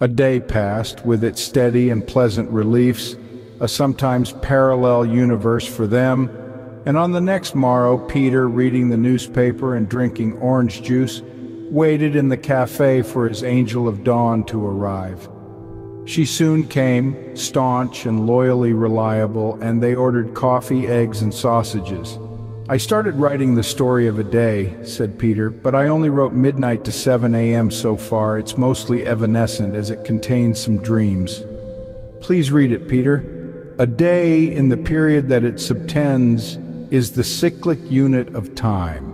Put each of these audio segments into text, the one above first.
A day passed, with its steady and pleasant reliefs, a sometimes parallel universe for them, and on the next morrow Peter, reading the newspaper and drinking orange juice, waited in the cafe for his angel of dawn to arrive. She soon came, staunch and loyally reliable, and they ordered coffee, eggs, and sausages. I started writing the story of a day, said Peter, but I only wrote midnight to 7 a.m. so far. It's mostly evanescent as it contains some dreams. Please read it, Peter. A day in the period that it subtends is the cyclic unit of time,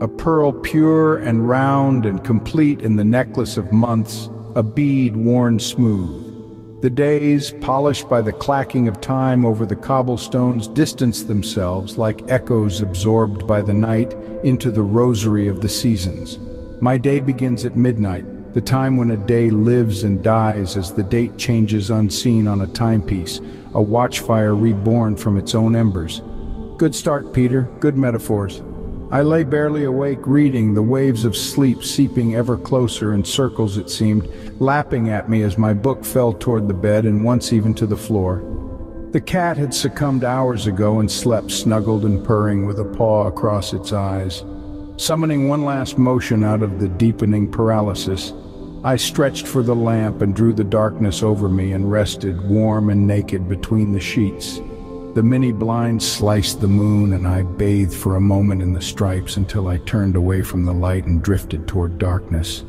a pearl pure and round and complete in the necklace of months, a bead worn smooth. The days, polished by the clacking of time over the cobblestones, distance themselves like echoes absorbed by the night into the rosary of the seasons. My day begins at midnight, the time when a day lives and dies as the date changes unseen on a timepiece, a watchfire reborn from its own embers. Good start, Peter. Good metaphors. I lay barely awake reading, the waves of sleep seeping ever closer in circles it seemed, lapping at me as my book fell toward the bed and once even to the floor. The cat had succumbed hours ago and slept snuggled and purring with a paw across its eyes. Summoning one last motion out of the deepening paralysis, I stretched for the lamp and drew the darkness over me and rested warm and naked between the sheets. The many blinds sliced the moon and I bathed for a moment in the stripes until I turned away from the light and drifted toward darkness.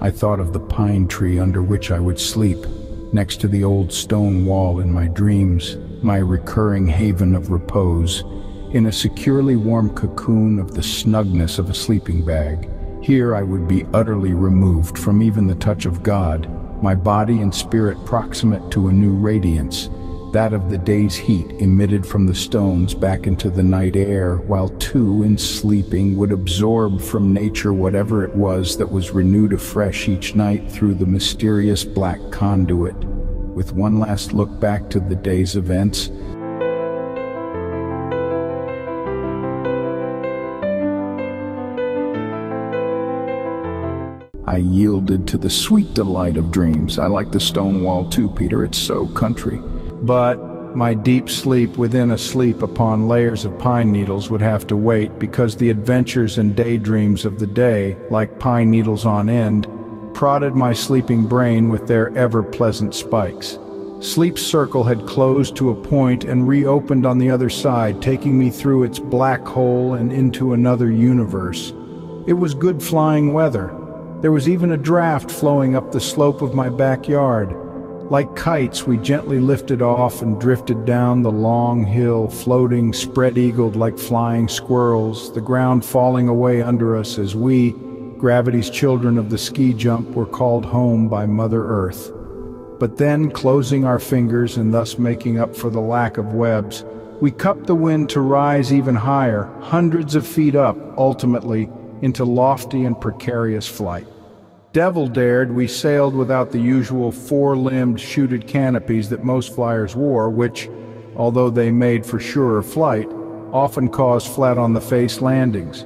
I thought of the pine tree under which I would sleep, next to the old stone wall in my dreams, my recurring haven of repose, in a securely warm cocoon of the snugness of a sleeping bag. Here I would be utterly removed from even the touch of God, my body and spirit proximate to a new radiance, that of the day's heat emitted from the stones back into the night air, while two, in sleeping, would absorb from nature whatever it was that was renewed afresh each night through the mysterious black conduit. With one last look back to the day's events, I yielded to the sweet delight of dreams. I like the stone wall too, Peter. It's so country. But my deep sleep within a sleep upon layers of pine needles would have to wait because the adventures and daydreams of the day, like pine needles on end, prodded my sleeping brain with their ever-pleasant spikes. Sleep's circle had closed to a point and reopened on the other side, taking me through its black hole and into another universe. It was good flying weather. There was even a draft flowing up the slope of my backyard. Like kites, we gently lifted off and drifted down the long hill, floating spread-eagled like flying squirrels, the ground falling away under us as we, gravity's children of the ski jump, were called home by Mother Earth. But then, closing our fingers and thus making up for the lack of webs, we cupped the wind to rise even higher, hundreds of feet up, ultimately, into lofty and precarious flight. Devil dared, we sailed without the usual four-limbed shooted canopies that most flyers wore, which, although they made for surer flight, often caused flat-on-the-face landings.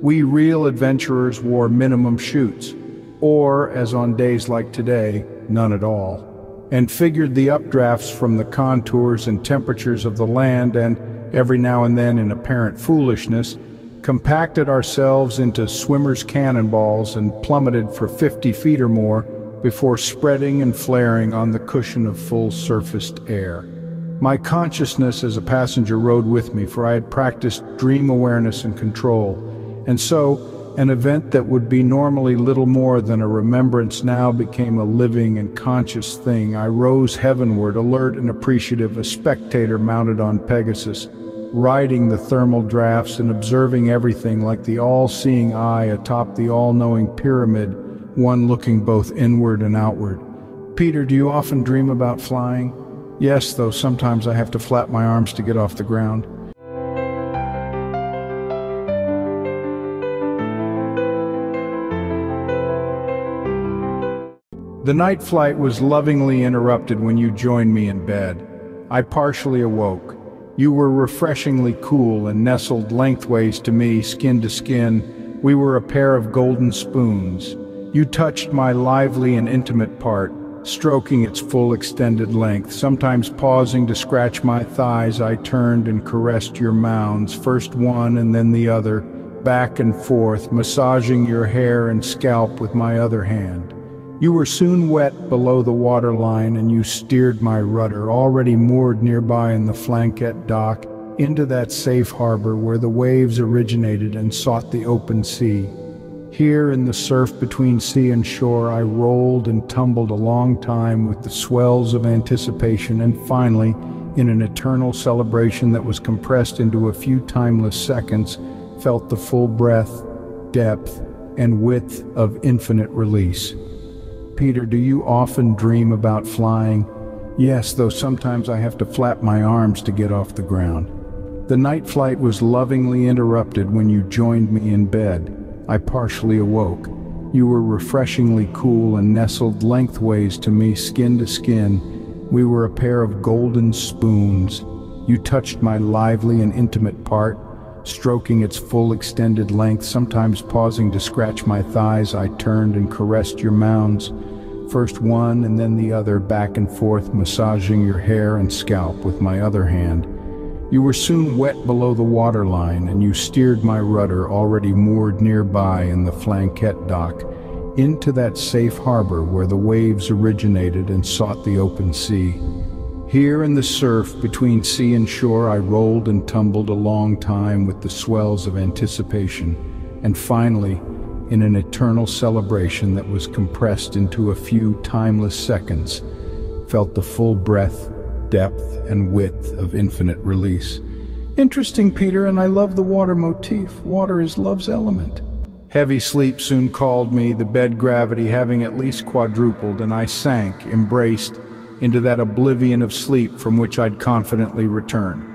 We real adventurers wore minimum chutes, or, as on days like today, none at all, and figured the updrafts from the contours and temperatures of the land and, every now and then in apparent foolishness, compacted ourselves into swimmer's cannonballs and plummeted for 50 feet or more before spreading and flaring on the cushion of full-surfaced air. My consciousness as a passenger rode with me, for I had practiced dream awareness and control, and so an event that would be normally little more than a remembrance now became a living and conscious thing. I rose heavenward, alert and appreciative, a spectator mounted on Pegasus, riding the thermal drafts and observing everything like the all-seeing eye atop the all-knowing pyramid, one looking both inward and outward. Peter, do you often dream about flying? Yes, though sometimes I have to flap my arms to get off the ground. The night flight was lovingly interrupted when you joined me in bed. I partially awoke. You were refreshingly cool and nestled lengthways to me, skin to skin. We were a pair of golden spoons. You touched my lively and intimate part, stroking its full extended length. Sometimes pausing to scratch my thighs, I turned and caressed your mounds, first one and then the other, back and forth, massaging your hair and scalp with my other hand. You were soon wet below the waterline and you steered my rudder, already moored nearby in the flankette dock, into that safe harbor where the waves originated and sought the open sea. Here in the surf between sea and shore, I rolled and tumbled a long time with the swells of anticipation and finally, in an eternal celebration that was compressed into a few timeless seconds, felt the full breadth, depth, and width of infinite release. Peter, do you often dream about flying? Yes, though sometimes I have to flap my arms to get off the ground. The night flight was lovingly interrupted when you joined me in bed. I partially awoke. You were refreshingly cool and nestled lengthways to me skin to skin. We were a pair of golden spoons. You touched my lively and intimate part, stroking its full extended length, sometimes pausing to scratch my thighs, I turned and caressed your mounds, first one and then the other back and forth, massaging your hair and scalp with my other hand. You were soon wet below the waterline, and you steered my rudder, already moored nearby in the flanquette dock, into that safe harbor where the waves originated and sought the open sea. Here in the surf, between sea and shore, I rolled and tumbled a long time with the swells of anticipation, and finally, in an eternal celebration that was compressed into a few timeless seconds, felt the full breadth, depth, and width of infinite release. Interesting, Peter, and I love the water motif. Water is love's element. Heavy sleep soon called me, the bed gravity having at least quadrupled, and I sank, embraced, into that oblivion of sleep from which I'd confidently return.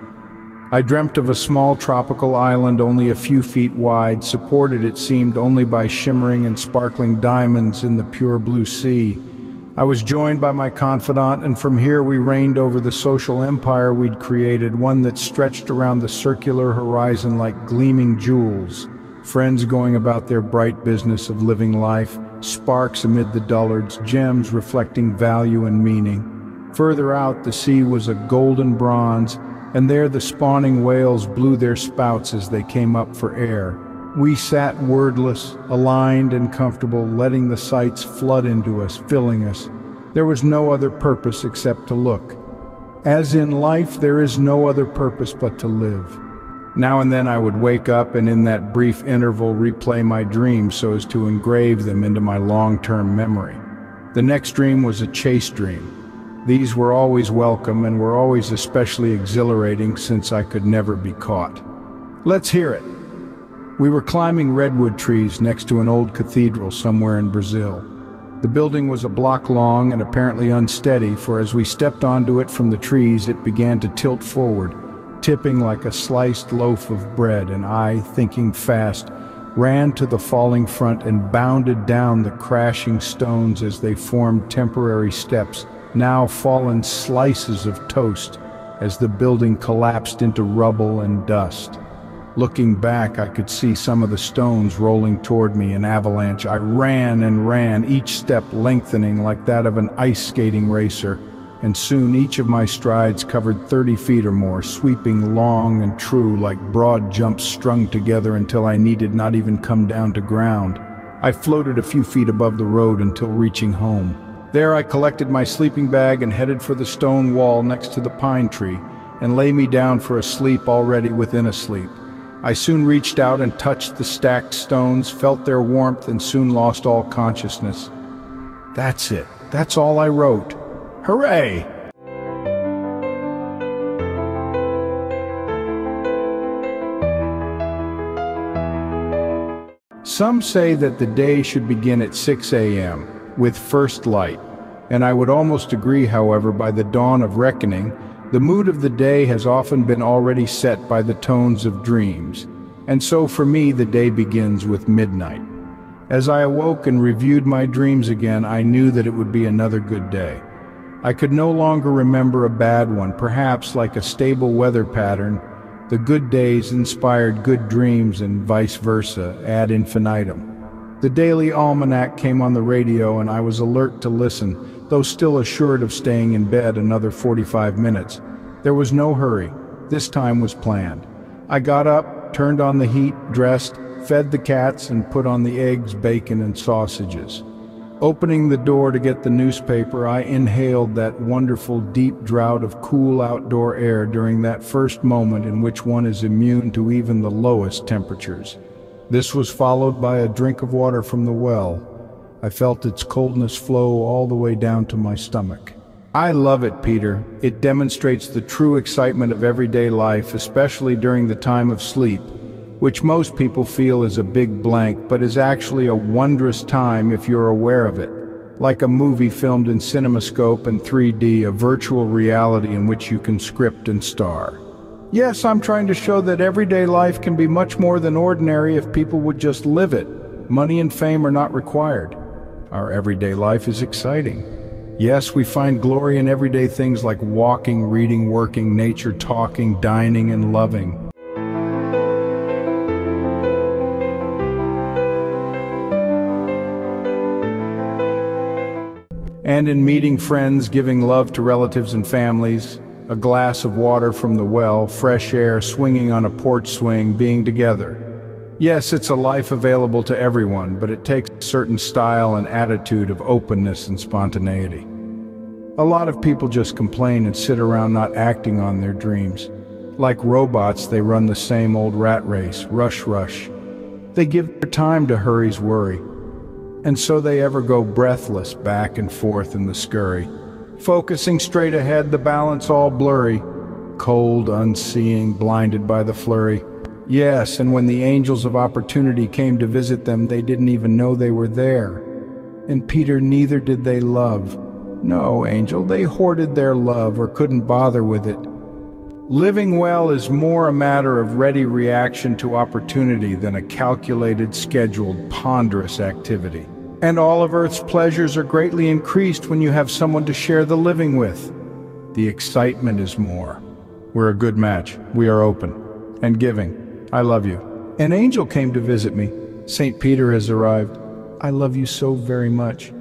I dreamt of a small tropical island only a few feet wide, supported it seemed only by shimmering and sparkling diamonds in the pure blue sea. I was joined by my confidant, and from here we reigned over the social empire we'd created, one that stretched around the circular horizon like gleaming jewels, friends going about their bright business of living life, sparks amid the dullards, gems reflecting value and meaning. Further out, the sea was a golden bronze, and there the spawning whales blew their spouts as they came up for air. We sat wordless, aligned and comfortable, letting the sights flood into us, filling us. There was no other purpose except to look. As in life, there is no other purpose but to live. Now and then I would wake up and in that brief interval replay my dreams so as to engrave them into my long-term memory. The next dream was a chase dream. These were always welcome and were always especially exhilarating since I could never be caught. Let's hear it. We were climbing redwood trees next to an old cathedral somewhere in Brazil. The building was a block long and apparently unsteady, for as we stepped onto it from the trees, it began to tilt forward, tipping like a sliced loaf of bread, and I, thinking fast, ran to the falling front and bounded down the crashing stones as they formed temporary steps now fallen slices of toast as the building collapsed into rubble and dust. Looking back, I could see some of the stones rolling toward me in avalanche. I ran and ran, each step lengthening like that of an ice skating racer, and soon each of my strides covered 30 feet or more, sweeping long and true like broad jumps strung together until I needed not even come down to ground. I floated a few feet above the road until reaching home. There I collected my sleeping bag and headed for the stone wall next to the pine tree and lay me down for a sleep already within a sleep. I soon reached out and touched the stacked stones, felt their warmth, and soon lost all consciousness. That's it. That's all I wrote. Hooray! Some say that the day should begin at 6 a.m with first light. And I would almost agree, however, by the dawn of reckoning, the mood of the day has often been already set by the tones of dreams. And so for me, the day begins with midnight. As I awoke and reviewed my dreams again, I knew that it would be another good day. I could no longer remember a bad one, perhaps like a stable weather pattern, the good days inspired good dreams and vice versa ad infinitum. The daily almanac came on the radio and I was alert to listen, though still assured of staying in bed another 45 minutes. There was no hurry. This time was planned. I got up, turned on the heat, dressed, fed the cats and put on the eggs, bacon and sausages. Opening the door to get the newspaper, I inhaled that wonderful deep draught of cool outdoor air during that first moment in which one is immune to even the lowest temperatures. This was followed by a drink of water from the well. I felt its coldness flow all the way down to my stomach. I love it, Peter. It demonstrates the true excitement of everyday life, especially during the time of sleep which most people feel is a big blank but is actually a wondrous time if you're aware of it. Like a movie filmed in CinemaScope and 3D, a virtual reality in which you can script and star. Yes, I'm trying to show that everyday life can be much more than ordinary if people would just live it. Money and fame are not required. Our everyday life is exciting. Yes, we find glory in everyday things like walking, reading, working, nature, talking, dining, and loving. and in meeting friends, giving love to relatives and families, a glass of water from the well, fresh air, swinging on a porch swing, being together. Yes, it's a life available to everyone, but it takes a certain style and attitude of openness and spontaneity. A lot of people just complain and sit around not acting on their dreams. Like robots, they run the same old rat race, rush rush. They give their time to hurry's worry, and so they ever go breathless back and forth in the scurry. Focusing straight ahead, the balance all blurry, cold, unseeing, blinded by the flurry. Yes, and when the angels of opportunity came to visit them, they didn't even know they were there. And Peter, neither did they love. No, angel, they hoarded their love or couldn't bother with it. Living well is more a matter of ready reaction to opportunity than a calculated, scheduled, ponderous activity. And all of Earth's pleasures are greatly increased when you have someone to share the living with. The excitement is more. We're a good match. We are open. And giving. I love you. An angel came to visit me. St. Peter has arrived. I love you so very much.